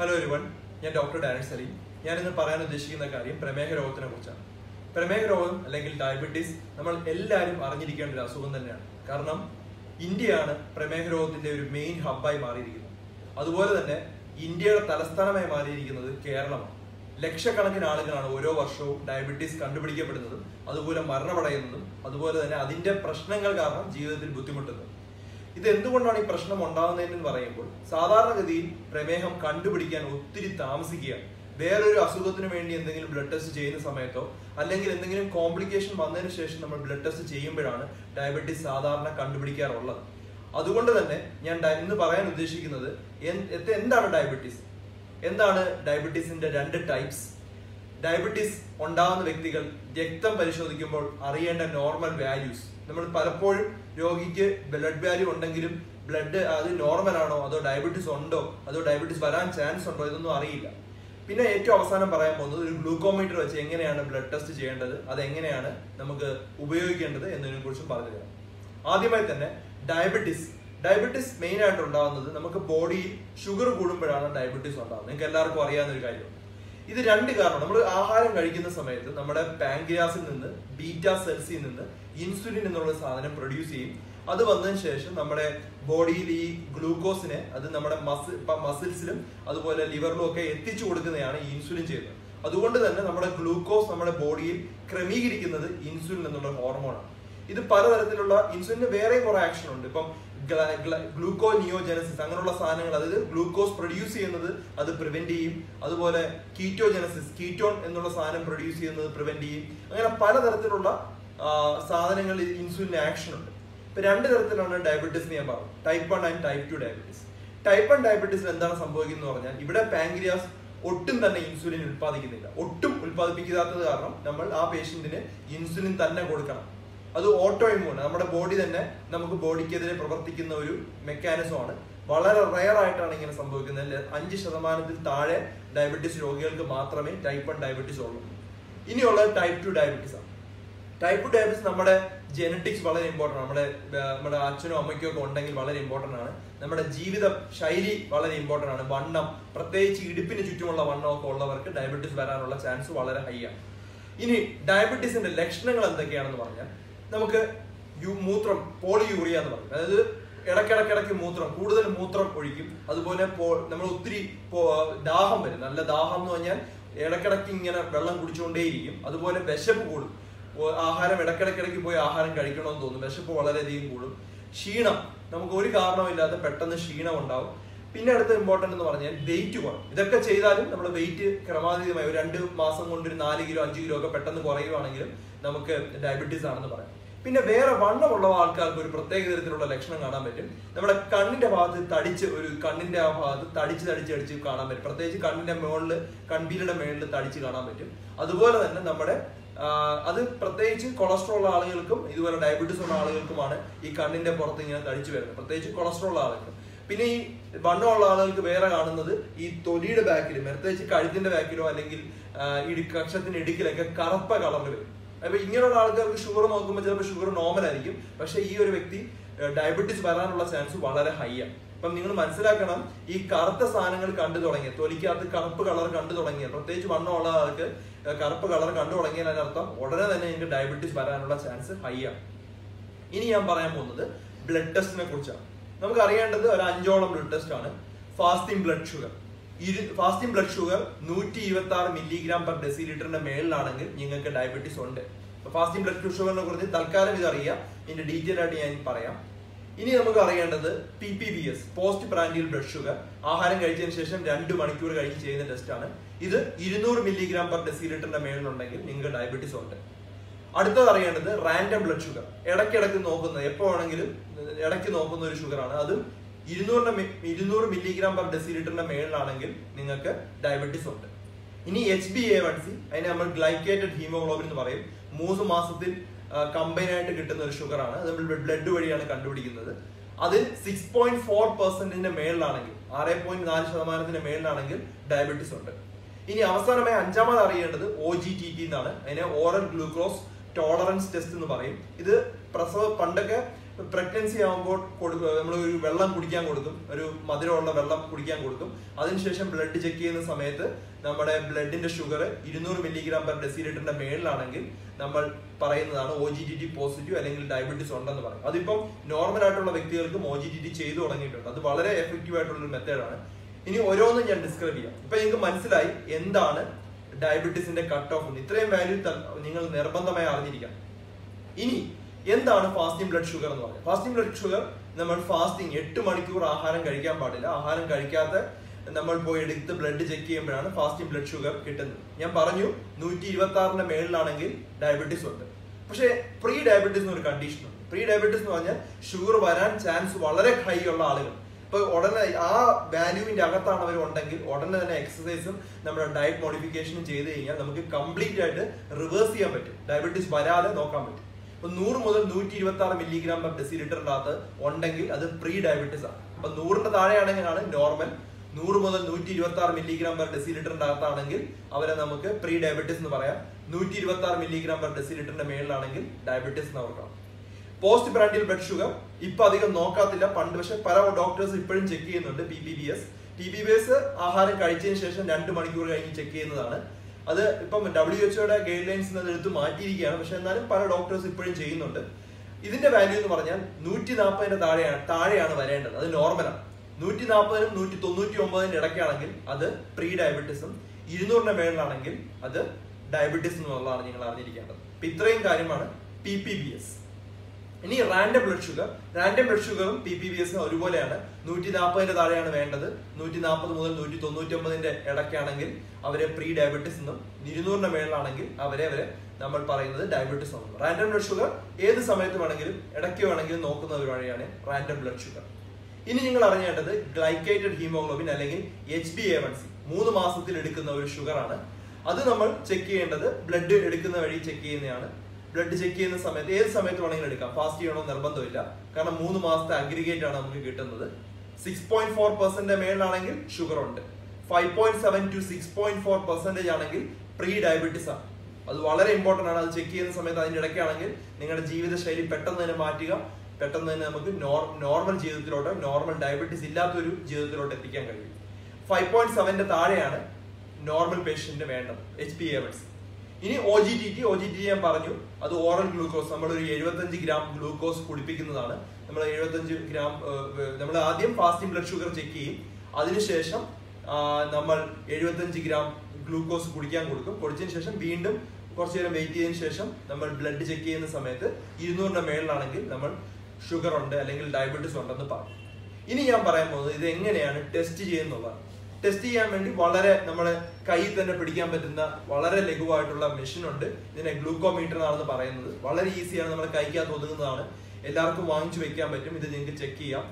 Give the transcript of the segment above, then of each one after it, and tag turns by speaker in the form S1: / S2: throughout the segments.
S1: Hello everyone ഞാൻ doctor Danil Saleem. ഞാൻ ഇന്ന് പറയാൻ ഉദ്ദേശിക്കുന്ന കാര്യം പ്രമേഹ രോഗത്തിനെ കുറിച്ചാണ്. പ്രമേഹ രോഗം അല്ലെങ്കിൽ ഡയബറ്റീസ് നമ്മൾ എല്ലാവരും അറിഞ്ഞിരിക്കേണ്ട ഒരു അസുഖം തന്നെയാണ്. കാരണം ഇന്ത്യയാണ് പ്രമേഹ രോഗത്തിന്റെ ഒരു മെയിൻ ഹബ്ബായി മാറിയിരിക്കുന്നത്. അതുപോലെ തന്നെ ഇന്ത്യയുടെ തലസ്ഥാനമായി മാറിയിരിക്കുന്നത് കേരളമാണ്. ലക്ഷക്കണക്കിന് ആളുകളാണ് ഓരോ വർഷവും ഡയബറ്റീസ് കണ്ടുപിടിക്കപ്പെടുന്നതും അതുപോലെ മരണമടയുന്നതും അതുപോലെ തന്നെ അതിന്റെ പ്രശ്നങ്ങൾ കാരണം ജീവിതത്തിൽ ബുദ്ധിമുട്ടുന്നത്. ഇത് എന്തുകൊണ്ടാണ് ഈ പ്രശ്നം ഉണ്ടാകുന്നതെന്ന് പറയുമ്പോൾ സാധാരണഗതിയിൽ പ്രമേഹം കണ്ടുപിടിക്കാൻ ഒത്തിരി താമസിക്കുകയാണ്. വേറൊരു അസുഖത്തിന് വേണ്ടി എന്തെങ്കിലും ബ്ലഡ് ടെസ്റ്റ് ചെയ്യുന്ന സമയത്തോ അല്ലെങ്കിൽ എന്തെങ്കിലും കോംപ്ലിക്കേഷൻ വന്നതിന് ശേഷം നമ്മൾ ബ്ലഡ് ടെസ്റ്റ് ചെയ്യുമ്പോഴാണ് ഡയബറ്റീസ് സാധാരണ കണ്ടുപിടിക്കാറുള്ളത്. അതുകൊണ്ട് തന്നെ ഞാൻ ഇന്ന് പറയാൻ ഉദ്ദേശിക്കുന്നത് എന്താണ് ഡയബറ്റീസ് എന്താണ് ഡയബറ്റീസിന്റെ രണ്ട് ടൈപ്സ് ഡയബറ്റീസ് ഉണ്ടാകുന്ന വ്യക്തികൾ രക്തം പരിശോധിക്കുമ്പോൾ അറിയേണ്ട നോർമൽ വാല്യൂസ് നമ്മൾ പലപ്പോഴും രോഗിക്ക് ബ്ലഡ് വാല്യൂ ഉണ്ടെങ്കിലും ബ്ലഡ് അത് നോർമൽ ആണോ? അതോ ഡയബറ്റീസ് ഉണ്ടോ? അതോ ഡയബറ്റീസ് വരാൻ ചാൻസ് ഉണ്ടോ? ഇതൊന്നും അറിയില്ല. പിന്നെ ഏറ്റവും അവസാനം പറയാൻ പോകുന്നത് ഒരു ഗ്ലൂക്കോമീറ്റർ വെച്ച് എങ്ങനെയാണ് ബ്ലഡ് ടെസ്റ്റ് ചെയ്യേണ്ടത്? അത് എങ്ങനെയാണ് നമുക്ക് ഉപയോഗിക്കേണ്ടത് എന്നതിനെ കുറിച്ചും പറഞ്ഞു തരാം. ആദ്യമായി തന്നെ ഡയബറ്റീസ് ഡയബറ്റീസ് മെയിൻ ആയിട്ട് ഉണ്ടാകുന്നത് നമുക്ക് ബോഡിയിൽ ഷുഗർ കൂടുമ്പോഴാണ് ഡയബറ്റീസ് ഉണ്ടാകുന്നത്. നിങ്ങൾക്ക് എല്ലാവർക്കും അറിയാവുന്ന ഒരു കാര്യം ഇത് രണ്ട് കാരണം. നമ്മൾ ആഹാരം കഴിക്കുന്ന സമയത്ത് നമ്മുടെ പാങ്ക്രിയാസിൽ നിന്ന് ബീറ്റാ സെൽസിൽ നിന്ന് ഇൻസുലിൻ എന്നുള്ള സാധനം പ്രൊഡ്യൂസ് ചെയ്യും. അത് വന്നതിന് ശേഷം നമ്മുടെ ബോഡിയിൽ ഈ ഗ്ലൂക്കോസിനെ അത് നമ്മുടെ മസിൽ മസിൽസിലും അതുപോലെ ലിവറിലും ഒക്കെ എത്തിച്ചു കൊടുക്കുന്നതാണ് ഈ ഇൻസുലിൻ ചെയ്യുന്നത്. അതുകൊണ്ട് തന്നെ നമ്മുടെ ഗ്ലൂക്കോസ് നമ്മുടെ ബോഡിയിൽ ക്രമീകരിക്കുന്നത് ഇൻസുലിൻ എന്നുള്ള ഹോർമോണാണ് ഇത് പലതരത്തിലുള്ള ഇൻസുലിന് വേറെ കുറെ ആക്ഷൻ ഉണ്ട്. ഇപ്പം ഗ്ലൂക്കോ നിയോജനസിസ് അങ്ങനെയുള്ള സാധനങ്ങൾ അതായത് ഗ്ലൂക്കോസ് പ്രൊഡ്യൂസ് ചെയ്യുന്നത് അത് പ്രിവെന്റ് ചെയ്യും. അതുപോലെ കീറ്റോജനസിസ് കീറ്റോൺ എന്നുള്ള സാധനം പ്രൊഡ്യൂസ് ചെയ്യുന്നത് പ്രിവെന്റ് ചെയ്യും. അങ്ങനെ പലതരത്തിലുള്ള സാധനങ്ങളിൽ ഇൻസുലിൻ ആക്ഷൻ ഉണ്ട്. ഇപ്പൊ രണ്ട് തരത്തിലാണ് ഡയബറ്റീസ് ഞാൻ പറഞ്ഞു type one and type two diabetes type one ഡയബറ്റീസിൽ എന്താണ് സംഭവിക്കുന്നത് പറഞ്ഞാൽ ഇവിടെ പാങ്ക്രിയാസ് ഒട്ടും തന്നെ ഇൻസുലിൻ ഉൽപ്പാദിക്കുന്നില്ല. ഒട്ടും ഉൽപ്പാദിപ്പിക്കാത്തത് കാരണം നമ്മൾ ആ പേഷ്യന്റിന് ഇൻസുലിൻ തന്നെ കൊടുക്കണം. അത് ഓട്ടോ ഇമ്യൂൺ നമ്മുടെ ബോഡി തന്നെ നമുക്ക് ബോഡിക്കെതിരെ പ്രവർത്തിക്കുന്ന ഒരു മെക്കാനിസമാണ് വളരെ റയർ ആയിട്ടാണ് ഇങ്ങനെ സംഭവിക്കുന്നത്. അല്ലെ അഞ്ച് ശതമാനത്തിൽ താഴെ ഡയബറ്റീസ് രോഗികൾക്ക് മാത്രമേ ടൈപ്പ് വൺ ഡയബറ്റീസ് ഉള്ളൂ. ഇനിയുള്ളത് ടൈപ്പ് ടു ഡയബറ്റീസ് ആണ്. ടൈപ്പ് ടു ഡയബറ്റിസ് നമ്മുടെ ജെനറ്റിക്സ് വളരെ ഇമ്പോർട്ടന്റ് നമ്മുടെ നമ്മുടെ അച്ഛനും അമ്മയ്ക്കും ഒക്കെ ഉണ്ടെങ്കിൽ വളരെ ഇമ്പോർട്ടന്റ് ആണ്. നമ്മുടെ ജീവിത ശൈലി വളരെ ഇമ്പോർട്ടന്റ് ആണ്. വണ്ണം പ്രത്യേകിച്ച് ഇടുപ്പിന് ചുറ്റുമുള്ള വണ്ണം ഒക്കെ ഉള്ളവർക്ക് ഡയബറ്റീസ് വരാനുള്ള ചാൻസ് വളരെ ഹൈ ആണ്. ഇനി ഡയബറ്റീസിന്റെ ലക്ഷണങ്ങൾ എന്തൊക്കെയാണെന്ന് പറഞ്ഞാൽ നമുക്ക് യു- മൂത്രം പോളിയൂറിയ എന്ന് പറയും. അതായത് ഇടക്കിടക്കിടക്ക് മൂത്രം കൂടുതൽ മൂത്രം ഒഴിക്കും. അതുപോലെ നമ്മൾ ഒത്തിരി ദാഹം വരും. നല്ല ദാഹം എന്ന് പറഞ്ഞാൽ ഇടക്കിടക്ക് ഇങ്ങനെ വെള്ളം കുടിച്ചുകൊണ്ടേയിരിക്കും. അതുപോലെ വിശപ്പ് കൂടും. ആഹാരം ഇടക്കിടക്കിടയ്ക്ക് പോയി ആഹാരം കഴിക്കണമെന്ന് തോന്നും. വിശപ്പ് വളരെയധികം കൂടും. ക്ഷീണം. നമുക്ക് ഒരു കാരണമില്ലാതെ പെട്ടെന്ന് ക്ഷീണം ഉണ്ടാവും. പിന്നെ അടുത്ത ഇമ്പോർട്ടന്റ് എന്ന് പറഞ്ഞാൽ വെയിറ്റ് കുറയും ഇതൊക്കെ ചെയ്താലും നമ്മൾ വെയിറ്റ് ക്രമാതീതമായി ഒരു രണ്ട് മാസം കൊണ്ട് ഒരു നാല് കിലോ അഞ്ച് കിലോ ഒക്കെ പെട്ടെന്ന് കുറയുവാണെങ്കിലും നമുക്ക് ഡയബറ്റീസ് ആണെന്ന് പറയാം. പിന്നെ വേറെ വണ്ണമുള്ള ആൾക്കാർക്ക് ഒരു പ്രത്യേക തരത്തിലുള്ള ലക്ഷണം കാണാൻ പറ്റും. നമ്മുടെ കണ്ണിന്റെ ഭാഗത്ത് തടിച്ച് ഒരു കണ്ണിന്റെ ആ ഭാഗത്ത് തടിച്ച് തടിച്ച് അടിച്ച് കാണാൻ പറ്റും. പ്രത്യേകിച്ച് കണ്ണിന്റെ മുകളിൽ കൺപീലിയുടെ മുകളിൽ തടിച്ച് കാണാൻ പറ്റും. അതുപോലെ തന്നെ നമ്മുടെ അത് പ്രത്യേകിച്ച് കൊളസ്ട്രോൾ ഉള്ള ആളുകൾക്കും ഇതുപോലെ ഡയബറ്റീസ് ഉള്ള ആളുകൾക്കുമാണ് ഈ കണ്ണിന്റെ പുറത്ത് ഇങ്ങനെ തടിച്ചു വരുന്നത്. പ്രത്യേകിച്ച് കൊളസ്ട്രോൾ ഉള്ള ആളുകൾക്ക്. പിന്നെ ഈ വണ്ണമുള്ള ആളുകൾക്ക് വേറെ കാണുന്നത് ഈ തൊലിയുടെ ബാക്കിലും പ്രത്യേകിച്ച് കഴുത്തിന്റെ ബാക്കിലോ അല്ലെങ്കിൽ ഇടി കക്ഷത്തിന്റെ ഇടുക്കിലൊക്കെ കറുപ്പ കളറിൽ വരും. അപ്പൊ ഇങ്ങനെയുള്ള ആൾക്കാർക്ക് ഷുഗർ നോക്കുമ്പോൾ ചിലപ്പോൾ ഷുഗർ നോർമൽ ആയിരിക്കും. പക്ഷെ ഈ ഒരു വ്യക്തി ഡയബറ്റീസ് വരാനുള്ള ചാൻസ് വളരെ ഹൈ ആണ്. അപ്പം നിങ്ങൾ മനസ്സിലാക്കണം ഈ കറുത്ത സാധനങ്ങൾ കണ്ടു തുടങ്ങിയ തൊലിക്കകത്ത് കറുപ്പ് കളർ കണ്ടു തുടങ്ങിയ പ്രത്യേകിച്ച് വണ്ണമുള്ള ആൾക്ക് കറുപ്പ് കളർ കണ്ടു തുടങ്ങിയാൽ അതിനർത്ഥം ഉടനെ തന്നെ എനിക്ക് ഡയബറ്റീസ് വരാനുള്ള ചാൻസ് ഹൈ ആണ്. ഇനി ഞാൻ പറയാൻ പോകുന്നത് ബ്ലഡ് ടെസ്റ്റിനെ കുറിച്ചാണ്. നമുക്ക് അറിയേണ്ടത് ഒരു അഞ്ചോളം ബ്ലഡ് ടെസ്റ്റ് ആണ്. Fasting blood sugar fasting blood sugar നൂറ്റി ഇരുപത്തി ആറ് മില്ലിഗ്രാം പെർ ഡെസി ലിറ്ററിന്റെ മേളിലാണെങ്കിൽ നിങ്ങൾക്ക് ഡയബറ്റീസ് ഉണ്ട്. ഫാസ്റ്റിംഗ് ബ്ലഡ് ഷുഗറിനെ കുറിച്ച് തൽക്കാലം ഇത് അറിയാം ഇതിന്റെ ഡീറ്റെയിൽ ആയിട്ട് ഞാൻ പറയാം. ഇനി നമുക്ക് അറിയേണ്ടത് P P B S post prandial blood sugar ആഹാരം കഴിച്ചതിന് ശേഷം രണ്ട് മണിക്കൂർ കഴിഞ്ഞ് ചെയ്യുന്ന ടെസ്റ്റ് ആണ്. ഇത് ഇരുന്നൂറ് മില്ലിഗ്രാം പെർ ഡെസിലിറ്ററിന്റെ മേളിലുണ്ടെങ്കിൽ നിങ്ങൾക്ക് ഡയബറ്റീസ് ഉണ്ട്. അടുത്തത് അറിയേണ്ടത് റാൻഡം ബ്ലഡ് ഷുഗർ ഇടയ്ക്കിടയ്ക്ക് നോക്കുന്നത് എപ്പോ വേണമെങ്കിലും ഇടയ്ക്ക് നോക്കുന്ന ഒരു ഷുഗറാണ് അത് ഇരുന്നൂറിന്റെ ഇരുന്നൂറ് മില്ലിഗ്രാം പെർ ഡെസിലിറ്ററിന്റെ മേളിലാണെങ്കിൽ നിങ്ങൾക്ക് ഡയബറ്റീസ് ഉണ്ട്. ഇനി H B A one C അതിനെ നമ്മൾ ഗ്ലൈക്കേറ്റഡ് ഹീമോഗ്ലോബിൻ എന്ന് പറയും. മൂന്ന് മാസത്തിൽ കമ്പൈൻ ആയിട്ട് കിട്ടുന്ന ഒരു ഷുഗറാണ് അത് നമ്മൾ ബ്ലഡ് വഴിയാണ് കണ്ടുപിടിക്കുന്നത്. അത് സിക്സ് പോയിന്റ് ഫോർ പെർസെന്റിന്റെ മേളിലാണെങ്കിൽ ആറ് പോയിന്റ് നാല് ശതമാനത്തിന്റെ മേളിലാണെങ്കിൽ ഡയബറ്റീസ് ഉണ്ട്. ഇനി അവസാനമായി അഞ്ചാമത് അറിയേണ്ടത് ഒ ജി ടി ടി എന്നാണ്. അതിനെ ഓറൽ ഗ്ലൂക്കോസ് ടോളറൻസ് ടെസ്റ്റ് എന്ന് പറയും. ഇത് പ്രസവ പണ്ടൊക്കെ പ്രഗ്നൻസി ആകുമ്പോൾ കൊടുക്കുക നമ്മൾ ഒരു വെള്ളം കുടിക്കാൻ കൊടുക്കും ഒരു മധുരമുള്ള വെള്ളം കുടിക്കാൻ കൊടുക്കും. അതിനുശേഷം ബ്ലഡ് ചെക്ക് ചെയ്യുന്ന സമയത്ത് നമ്മുടെ ബ്ലഡിന്റെ ഷുഗർ ഇരുന്നൂറ് മില്ലിഗ്രാം പെർ ഡെസിലിറ്ററിന്റെ മേളിലാണെങ്കിൽ നമ്മൾ പറയുന്നതാണ് O G T T positive അല്ലെങ്കിൽ ഡയബറ്റീസ് ഉണ്ടെന്ന് പറയും അതിപ്പം നോർമൽ ആയിട്ടുള്ള വ്യക്തികൾക്കും ഒ ജി ടി ടി ചെയ്തു തുടങ്ങിയിട്ടുണ്ട്. അത് വളരെ എഫക്റ്റീവ് ആയിട്ടുള്ള ഒരു മെത്തേഡാണ് ഇനി ഓരോന്നും ഞാൻ ഡിസ്ക്രൈബ് ചെയ്യാം. ഇപ്പൊ നിങ്ങൾക്ക് മനസ്സിലായി എന്താണ് ഡയബറ്റീസിന്റെ കട്ട് ഓഫ് ഇത്രയും വാല്യൂ നിങ്ങൾ നിർബന്ധമായി അറിഞ്ഞിരിക്കാം ഇനി എന്താണ് ഫാസ്റ്റിംഗ് ബ്ലഡ് ഷുഗർ എന്ന് പറയുന്നത് ഫാസ്റ്റിംഗ് ബ്ലഡ് ഷുഗർ നമ്മൾ ഫാസ്റ്റിംഗ് എട്ട് മണിക്കൂർ ആഹാരം കഴിക്കാൻ പാടില്ല. ആഹാരം കഴിക്കാത്ത നമ്മൾ പോയി എടുത്ത് ബ്ലഡ് ചെക്ക് ചെയ്യുമ്പോഴാണ് ഫാസ്റ്റിംഗ് ബ്ലഡ് ഷുഗർ കിട്ടുന്നത്. ഞാൻ പറഞ്ഞു നൂറ്റി ഇരുപത്തി ആറിന്റെ മേളിലാണെങ്കിൽ ഡയബറ്റീസ് ഉണ്ട്. പക്ഷേ പ്രീ ഡയബറ്റീസ് എന്നൊരു കണ്ടീഷൻ ഉണ്ട്. പ്രീ ഡയബറ്റീസ് എന്ന് പറഞ്ഞാൽ ഷുഗർ വരാൻ ചാൻസ് വളരെ ഹൈ ഉള്ള ആളുകൾ. ഇപ്പൊ ഉടനെ ആ വാല്യൂവിന്റെ അകത്താണ് അവർ ഉണ്ടെങ്കിൽ ഉടനെ തന്നെ എക്സസൈസും നമ്മുടെ ഡയറ്റ് മോഡിഫിക്കേഷനും ചെയ്ത് കഴിഞ്ഞാൽ നമുക്ക് കംപ്ലീറ്റ് ആയിട്ട് റിവേഴ്സ് ചെയ്യാൻ പറ്റും. ഡയബറ്റീസ് വരാതെ നോക്കാൻ പറ്റും. ഇപ്പൊ നൂറ് മുതൽ നൂറ്റി ഇരുപത്തി ആറ് മില്ലിഗ്രാം പെർ ഡെസിലിറ്ററിന്റെ അകത്ത് ഉണ്ടെങ്കിൽ അത് പ്രീ ഡയബറ്റീസ് ആണ് അപ്പൊ നൂറിന്റെ താഴെയാണെങ്കിലാണ് നോർമൽ നൂറ് മുതൽ നൂറ്റി ഇരുപത്തി ആറ് മില്ലിഗ്രാം പെർ ഡെസിലിറ്ററിന്റെ അകത്താണെങ്കിൽ അവരെ നമുക്ക് പ്രീ ഡയബറ്റീസ് എന്ന് പറയാം. നൂറ്റി ഇരുപത്തി ആറ് മില്ലിഗ്രാം പെർ ഡെസിലിറ്ററിന്റെ മേളിലാണെങ്കിൽ ഡയബറ്റീസ് എന്ന് പോസ്റ്റ് ബ്രാൻഡിൽ ബ്ലഡ് ഷുഗർ ഇപ്പൊ അധികം നോക്കാത്തില്ല. പണ്ട് പക്ഷെ പല ഡോക്ടേഴ്സ് ഇപ്പോഴും ചെക്ക് ചെയ്യുന്നുണ്ട് P P B S P P B S ആഹാരം കഴിച്ചതിന് ശേഷം രണ്ട് മണിക്കൂർ കഴിഞ്ഞ് ചെക്ക് ചെയ്യുന്നതാണ്. അത് ഇപ്പം ഡബ്ല്യു എച്ച്ഒയുടെ ഗൈഡ് ലൈൻസ് എടുത്ത് മാറ്റിയിരിക്കുകയാണ്. പക്ഷെ എന്നാലും പല ഡോക്ടേഴ്സ് ഇപ്പോഴും ചെയ്യുന്നുണ്ട്. ഇതിന്റെ വാല്യൂ എന്ന് പറഞ്ഞാൽ നൂറ്റി നാൽപ്പതിന്റെ താഴെയാണ് താഴെയാണ് വരേണ്ടത്. അത് നോർമലാണ് നൂറ്റി നാൽപ്പതിനും നൂറ്റി തൊണ്ണൂറ്റി ഒമ്പതിനും ഇടയ്ക്കാണെങ്കിൽ അത് പ്രീ ഡയബറ്റിസും ഇരുന്നൂറിന്റെ മേളിലാണെങ്കിൽ അത് ഡയബറ്റീസ് എന്നുള്ളതാണ് നിങ്ങൾ അറിഞ്ഞിരിക്കേണ്ടത്. അപ്പൊ ഇത്രയും കാര്യമാണ് പി പി ബി എസ് ഇനി random blood sugar random blood ഷുഗറും പി പി ബി എസും ഒരുപോലെയാണ്. നൂറ്റി നാൽപ്പതിന്റെ താഴെയാണ് വേണ്ടത്. നൂറ്റി നാൽപ്പത് മുതൽ നൂറ്റി തൊണ്ണൂറ്റി ഒമ്പതിന്റെ ഇടയ്ക്കാണെങ്കിൽ അവരെ പ്രീ ഡയബറ്റിസ് എന്നും ഇരുന്നൂറിന്റെ മേളിലാണെങ്കിൽ അവരെ അവരെ നമ്മൾ പറയുന്നത് ഡയബറ്റിസ് ആണ് റാൻഡം ബ്ലഡ് ഷുഗർ ഏത് സമയത്ത് വേണമെങ്കിലും ഇടയ്ക്ക് വേണമെങ്കിലും നോക്കുന്ന ഒരു വഴിയാണ് റാൻഡം ബ്ലഡ് ഷുഗർ ഇനി നിങ്ങൾ അറിഞ്ഞേണ്ടത് ഗ്ലൈക്കേറ്റഡ് ഹീമോഗ്ലോബിൻ അല്ലെങ്കിൽ H B A one C മൂന്ന് മാസത്തിൽ എടുക്കുന്ന ഒരു ഷുഗറാണ്. അത് നമ്മൾ ചെക്ക് ചെയ്യേണ്ടത് ബ്ലഡ് എടുക്കുന്ന വഴി ചെക്ക് ചെയ്യുന്നതാണ്. ബ്ലഡ് ചെക്ക് ചെയ്യുന്ന സമയത്ത് ഏത് സമയത്ത് വേണമെങ്കിലും എടുക്കാം. ഫാസ്റ്റ് ചെയ്യണോ നിർബന്ധമില്ല കാരണം മൂന്ന് മാസത്തെ അഗ്രിഗേറ്റ് ആണ് നമുക്ക് കിട്ടുന്നത്. സിക്സ് പോയിന്റ് ഫോർ പെർസെന്റ് മേളിലാണെങ്കിൽ ഷുഗർ ഉണ്ട് five point seven to six point four percentage ആണെങ്കിൽ പ്രീ ഡയബറ്റിസ് ആണ്. അത് വളരെ ഇമ്പോർട്ടന്റ് ആണ്. അത് ചെക്ക് ചെയ്യുന്ന സമയത്ത് അതിന്റെ ഇടയ്ക്കാണെങ്കിൽ നിങ്ങളുടെ ജീവിതശൈലി പെട്ടെന്ന് തന്നെ മാറ്റുക. പെട്ടെന്ന് തന്നെ നമുക്ക് നോർമൽ ജീവിതത്തിലോട്ട് നോർമൽ ഡയബറ്റീസ് ഇല്ലാത്തൊരു ജീവിതത്തിലോട്ട് എത്തിക്കാൻ കഴിയും. ഫൈവ് പോയിന്റ് സെവന്റെ താഴെയാണ് നോർമൽ പേഷ്യന്റിന് വേണ്ടത് എച്ച് പി എവൻസ് ഇനി O G T T O G T ഞാൻ പറഞ്ഞു അത് ഓറൽ ഗ്ലൂക്കോസ് നമ്മൾ ഒരു എഴുപത്തഞ്ച് ഗ്രാം ഗ്ലൂക്കോസ് കുടിപ്പിക്കുന്നതാണ്. നമ്മൾ എഴുപത്തഞ്ച് ഗ്രാം നമ്മൾ ആദ്യം ഫാസ്റ്റിംഗ് ബ്ലഡ് ഷുഗർ ചെക്ക് ചെയ്യും. അതിനുശേഷം നമ്മൾ എഴുപത്തഞ്ച് ഗ്രാം ഗ്ലൂക്കോസ് കുടിക്കാൻ കൊടുക്കും. കുടിച്ചതിന് ശേഷം വീണ്ടും കുറച്ചു നേരം വെയിറ്റ് ചെയ്തതിനു ശേഷം നമ്മൾ ബ്ലഡ് ചെക്ക് ചെയ്യുന്ന സമയത്ത് ഇരുന്നൂറിന്റെ മേളിലാണെങ്കിൽ നമ്മൾ ഷുഗർ ഉണ്ട് അല്ലെങ്കിൽ ഡയബറ്റീസ് ഉണ്ടെന്ന് പറഞ്ഞു. ഇനി ഞാൻ പറയാൻ പോകുന്നത് ഇത് എങ്ങനെയാണ് ടെസ്റ്റ് ചെയ്യുന്നതാണ് ടെസ്റ്റ് ചെയ്യാൻ വേണ്ടി വളരെ നമ്മളെ കയ്യിൽ തന്നെ പിടിക്കാൻ പറ്റുന്ന വളരെ ലഘുവായിട്ടുള്ള മെഷീൻ ഉണ്ട്. ഇതിനെ ഗ്ലൂക്കോമീറ്റർ എന്നാണെന്ന് പറയുന്നത്. വളരെ ഈസിയാണ് നമ്മുടെ കൈക്കകത്ത് ഒതുങ്ങുന്നതാണ്. എല്ലാവർക്കും വാങ്ങിച്ചു വെക്കാൻ പറ്റും. ഇത് നിങ്ങൾക്ക് ചെക്ക് ചെയ്യാം.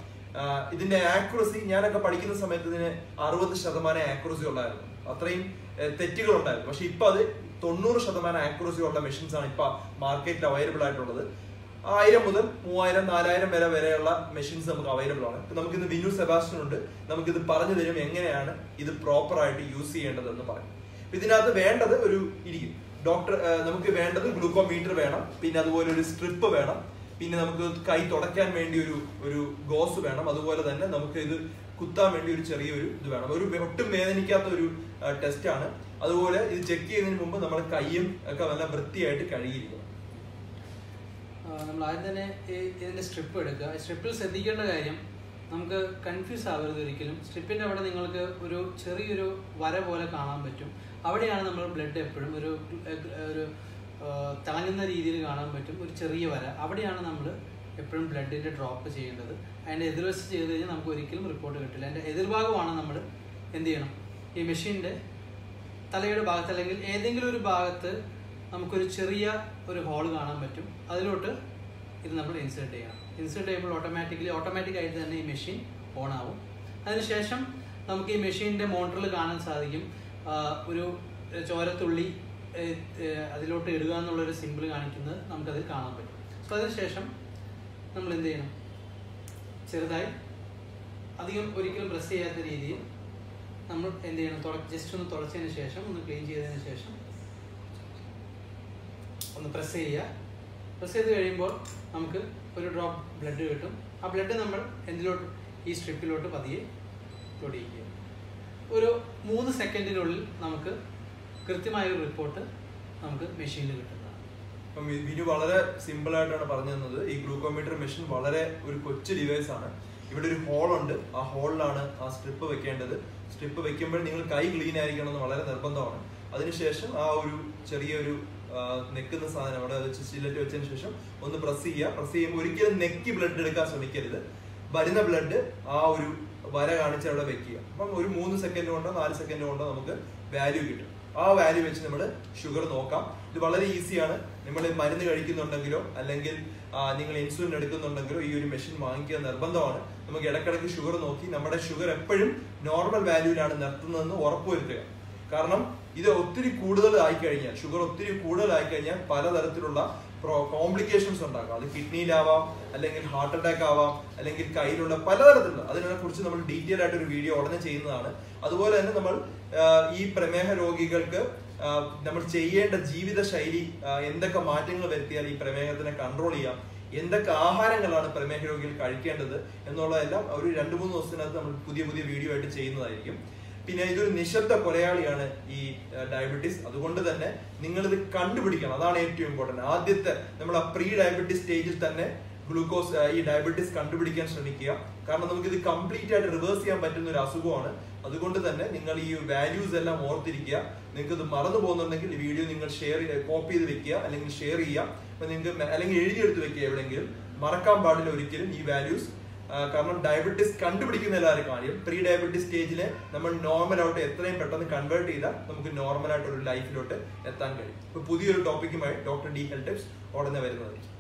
S1: ഇതിന്റെ ആക്യുറസി ഞാനൊക്കെ പഠിക്കുന്ന സമയത്ത് ഇതിന് അറുപത് ശതമാനം ആക്യുറസി ഉള്ളായിരുന്നു അത്രയും തെറ്റുകൾ ഉണ്ടായിരുന്നു പക്ഷെ ഇപ്പൊ അത് തൊണ്ണൂറ് ശതമാനം ആക്യുറസി ഉള്ള മെഷീൻസ് ആണ് ഇപ്പൊ മാർക്കറ്റിൽ അവൈലബിൾ ആയിട്ടുള്ളത്. ആയിരം മുതൽ മൂവായിരം നാലായിരം വരെ വരെയുള്ള മെഷീൻസ് നമുക്ക് അവൈലബിൾ ആണ്. ഇപ്പൊ നമുക്ക് ഇന്ന് വിനു സെബാസ്റ്റ്യൻ ഉണ്ട് നമുക്ക് ഇത് പറഞ്ഞു തരും എങ്ങനെയാണ് ഇത് പ്രോപ്പർ ആയിട്ട് യൂസ് ചെയ്യേണ്ടത് എന്ന് പറയും ഇതിനകത്ത് വേണ്ടത് ഒരു ഇരിക്കും. ഡോക്ടർ നമുക്ക് വേണ്ടത് ഗ്ലൂക്കോമീറ്റർ വേണം. പിന്നെ അതുപോലെ ഒരു സ്ട്രിപ്പ് വേണം. പിന്നെ നമുക്ക് കൈ തുടയ്ക്കാൻ വേണ്ടി ഒരു ഒരു ഗോസ് വേണം. അതുപോലെ തന്നെ നമുക്ക് ഇത് കുത്താൻ വേണ്ടി ഒരു ചെറിയൊരു ഇത് വേണം. ഒരു ഒട്ടും വേദനിക്കാത്ത ഒരു ടെസ്റ്റ് ആണ്. അതുപോലെ ഇത് ചെക്ക് ചെയ്യുന്നതിന് മുമ്പ് നമ്മുടെ കൈയും ഒക്കെ നല്ല വൃത്തിയായിട്ട് കഴുകിയിരിക്കണം.
S2: നമ്മൾ ആദ്യം തന്നെ ഈ ഇതിന്റെ സ്ട്രിപ്പ് എടുക്കുക. സ്ട്രിപ്പിൽ ശ്രദ്ധിക്കേണ്ട കാര്യം നമുക്ക് കൺഫ്യൂസ് ആവരുത് ഒരിക്കലും. സ്ട്രിപ്പിന്റെ അവിടെ നിങ്ങൾക്ക് ഒരു ചെറിയൊരു വര പോലെ കാണാൻ പറ്റും. അവിടെയാണ് നമ്മൾ ബ്ലഡ് എപ്പോഴും ഒരു ഒരു തിളങ്ങുന്ന രീതിയിൽ കാണാൻ പറ്റും. ഒരു ചെറിയ വര. അവിടെയാണ് നമ്മൾ എപ്പോഴും ബ്ലഡിന്റെ ഡ്രോപ്പ് ചെയ്യേണ്ടത്. അതിന്റെ എതിർവശം ചെയ്ത് കഴിഞ്ഞാൽ നമുക്ക് ഒരിക്കലും റിപ്പോർട്ട് കിട്ടില്ല. അതിന്റെ എതിർഭാഗമാണ് നമ്മൾ എന്ത് ചെയ്യണം? ഈ മെഷീന്റെ തലയുടെ ഭാഗത്ത് അല്ലെങ്കിൽ ഏതെങ്കിലും ഒരു ഭാഗത്ത് നമുക്കൊരു ചെറിയ ഒരു ഹോൾ കാണാൻ പറ്റും. അതിലോട്ട് ഇത് നമ്മൾ ഇൻസേർട്ട് ചെയ്യണം. ഇൻസേർട്ട് ചെയ്യുമ്പോൾ ഓട്ടോമാറ്റിക്കലി ഓട്ടോമാറ്റിക് ആയിട്ട് തന്നെ ഈ മെഷീൻ ഓൺ ആവും. അതിനുശേഷം നമുക്ക് ഈ മെഷീന്റെ മോട്ടറിൽ കാണാൻ സാധിക്കും. ഒരു ചോരത്തുള്ളി അതിലോട്ട് ഇടുക എന്നുള്ളൊരു സിമ്പിൾ കാണിക്കുന്നത് നമുക്കതിൽ കാണാൻ പറ്റും. സോ അതിനുശേഷം നമ്മൾ എന്ത് ചെയ്യണം? ചെറുതായി അധികം ഒരിക്കലും പ്രസ് ചെയ്യാത്ത രീതിയിൽ നമ്മൾ എന്ത് ചെയ്യണം? ജസ്റ്റ് ഒന്ന് തുടച്ചതിന് ശേഷം ഒന്ന് ക്ലീൻ ചെയ്തതിന് ശേഷം ഒന്ന് പ്രസ് ചെയ്യുക. പ്രസ് ചെയ്ത് കഴിയുമ്പോൾ നമുക്ക് ഒരു ഡ്രോപ്പ് ബ്ലഡ് കിട്ടും. ആ ബ്ലഡ് നമ്മൾ എന്തിലോട്ട് ഈ സ്ട്രിപ്പിലോട്ട് പതിയെ തൊടിയിക്കുക ഒരു മൂന്ന് സെക്കൻഡിനുള്ളിൽ നമുക്ക് കൃത്യമായ ഒരു റിപ്പോർട്ട് നമുക്ക് മെഷീനിൽ കിട്ടുന്നതാണ്.
S1: അപ്പം വിനു വളരെ സിമ്പിൾ ആയിട്ടാണ് പറഞ്ഞു തന്നത്. ഈ ഗ്ലൂക്കോമീറ്റർ മെഷീൻ വളരെ ഒരു കൊച്ചു ഡിവൈസ് ആണ്. ഇവിടെ ഒരു ഹോൾ ഉണ്ട്. ആ ഹോളിലാണ് ആ സ്ട്രിപ്പ് വെക്കേണ്ടത്. സ്ട്രിപ്പ് വെക്കുമ്പോൾ നിങ്ങൾ കൈ ക്ലീൻ ആയിരിക്കണം എന്ന് വളരെ നിർബന്ധമാണ്. അതിനുശേഷം ആ ഒരു ചെറിയൊരു നെക്കുന്ന സാധനം അവിടെ വെച്ച് സ്റ്റിലറ്റ് വെച്ചതിന് ശേഷം ഒന്ന് പ്രസ് ചെയ്യുക. പ്രസ് ചെയ്യുമ്പോൾ ഒരിക്കലും നെക്കി ബ്ലഡ് എടുക്കാൻ ശ്രമിക്കരുത്. വരുന്ന ബ്ലഡ് ആ ഒരു വര കാണിച്ച് അവിടെ വെക്കുക. അപ്പം ഒരു മൂന്ന് സെക്കൻഡ് കൊണ്ടോ നാല് സെക്കൻഡ് കൊണ്ടോ നമുക്ക് വാല്യൂ കിട്ടും. ആ വാല്യൂ വെച്ച് നമ്മൾ ഷുഗർ നോക്കാം. ഇത് വളരെ ഈസിയാണ് നമ്മൾ മരുന്ന് കഴിക്കുന്നുണ്ടെങ്കിലോ അല്ലെങ്കിൽ നിങ്ങൾ ഇൻസുലിൻ എടുക്കുന്നുണ്ടെങ്കിലോ ഈ ഒരു മെഷീൻ വാങ്ങിക്കുക നിർബന്ധമാണ്. നമുക്ക് ഇടയ്ക്കിടയ്ക്ക് ഷുഗർ നോക്കി. നമ്മുടെ ഷുഗർ എപ്പോഴും നോർമൽ വാല്യൂവിലാണ് നിർത്തുന്നതെന്ന് ഉറപ്പുവരുത്തുക കാരണം ഇത് ഒത്തിരി കൂടുതൽ ആയിക്കഴിഞ്ഞാൽ ഷുഗർ ഒത്തിരി കൂടുതൽ ആയിക്കഴിഞ്ഞാൽ പലതരത്തിലുള്ള കോംപ്ലിക്കേഷൻസ് ഉണ്ടാക്കാം അത് കിഡ്നിയിലാവാം അല്ലെങ്കിൽ ഹാർട്ട് അറ്റാക്ക് ആവാം അല്ലെങ്കിൽ കയ്യിലുള്ള പലതരത്തിലുള്ള അതിനെ കുറിച്ച് നമ്മൾ ഡീറ്റെയിൽ ആയിട്ട് ഒരു വീഡിയോ ഉടനെ ചെയ്യുന്നതാണ്. അതുപോലെ തന്നെ നമ്മൾ ഈ പ്രമേഹ രോഗികൾക്ക് നമ്മൾ ചെയ്യേണ്ട ജീവിത ശൈലി എന്തൊക്കെ മാറ്റങ്ങൾ വരുത്തിയാൽ ഈ പ്രമേഹത്തിനെ കൺട്രോൾ ചെയ്യാം എന്തൊക്കെ ആഹാരങ്ങളാണ് പ്രമേഹ രോഗികൾ കഴിക്കേണ്ടത് എന്നുള്ളതെല്ലാം ഒരു രണ്ട് മൂന്ന് ദിവസത്തിനകത്ത് നമ്മൾ പുതിയ പുതിയ വീഡിയോ ആയിട്ട് ചെയ്യുന്നതായിരിക്കും. പിന്നെ ഇതൊരു നിശബ്ദ കൊലയാളിയാണ് ഈ ഡയബറ്റീസ് അതുകൊണ്ട് തന്നെ നിങ്ങൾ ഇത് കണ്ടുപിടിക്കണം. അതാണ് ഏറ്റവും ഇമ്പോർട്ടന്റ് ആദ്യത്തെ നമ്മൾ ആ പ്രീ ഡയബറ്റീസ് സ്റ്റേജിൽ തന്നെ ഗ്ലൂക്കോസ് ഈ ഡയബറ്റീസ് കണ്ടുപിടിക്കാൻ ശ്രമിക്കുക. കാരണം നമുക്ക് ഇത് കംപ്ലീറ്റ് ആയിട്ട് റിവേഴ്സ് ചെയ്യാൻ പറ്റുന്ന ഒരു അസുഖമാണ്. അതുകൊണ്ട് തന്നെ നിങ്ങൾ ഈ വാല്യൂസ് എല്ലാം ഓർത്തിരിക്കുക. നിങ്ങൾക്ക് ഇത് മറന്നു പോകുന്നുണ്ടെങ്കിൽ ഈ വീഡിയോ നിങ്ങൾ ഷെയർ കോപ്പി ചെയ്ത് വെക്കുക. അല്ലെങ്കിൽ ഷെയർ ചെയ്യുക. അപ്പൊ നിങ്ങൾക്ക് അല്ലെങ്കിൽ എഴുതിയെടുത്ത് വെക്കുക എവിടെയെങ്കിലും. മറക്കാൻ പാടില്ല ഒരിക്കലും ഈ വാല്യൂസ് കാരണം ഡയബറ്റീസ് കണ്ടുപിടിക്കുന്ന എല്ലാവരും കാര്യം പ്രീ ഡയബറ്റീസ് സ്റ്റേജിലെ നമ്മൾ നോർമൽ ആയിട്ട് എത്രയും പെട്ടെന്ന് കൺവേർട്ട് ചെയ്താൽ നമുക്ക് നോർമൽ ആയിട്ട് ഒരു ലൈഫിലോട്ട് എത്താൻ കഴിയും. ഇപ്പൊ പുതിയൊരു ടോപ്പിക്കുമായി ഡോക്ടർ ഡി ഹെൽത്ത് ടിപ്സ് ഉടനെ വരുന്നതായിരിക്കും.